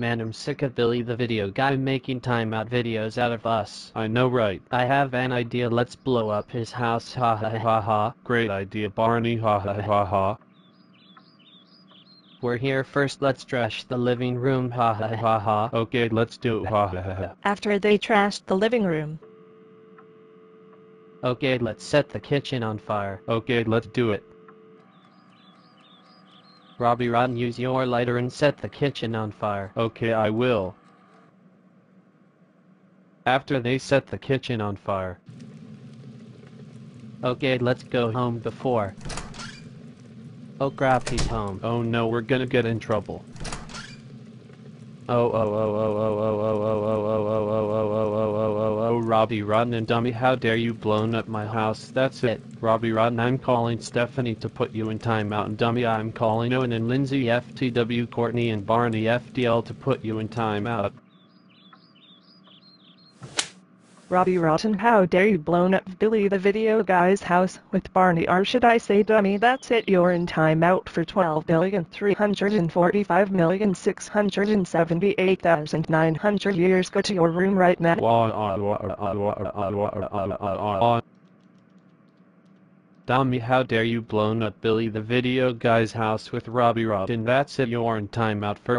Man, I'm sick of Billy the video guy making timeout videos out of us. I know right. I have an idea, let's blow up his house, ha ha ha ha. Great idea, Barney, ha ha ha ha. We're here first, let's trash the living room, ha ha ha ha. Okay, let's do it, ha ha ha ha. After they trashed the living room, Okay, let's set the kitchen on fire. Okay, let's do it. Robbie Rotten, use your lighter and set the kitchen on fire. Okay, I will. After they set the kitchen on fire. Okay, let's go home before. Oh crap, he's home. Oh no, we're gonna get in trouble. Oh, oh, oh, oh, oh, oh, oh, oh, oh, oh, oh, oh, oh, oh, oh, oh, oh, Robbie Rotten and Dummy, how dare you blown up my house, that's it. Robbie Rotten, I'm calling Stephanie to put you in timeout, and Dummy, I'm calling Owen and Lindsay FTW, Courtney and Barney FTL to put you in timeout. Robbie Rotten, how dare you blown up Billy the video guy's house with Barney or should I say dummy that's it you're in timeout for 12,345,678,900 years go to your room right now. Tommy how dare you blown up Billy the video guy's house with Robbie Rotten that's it you're in timeout for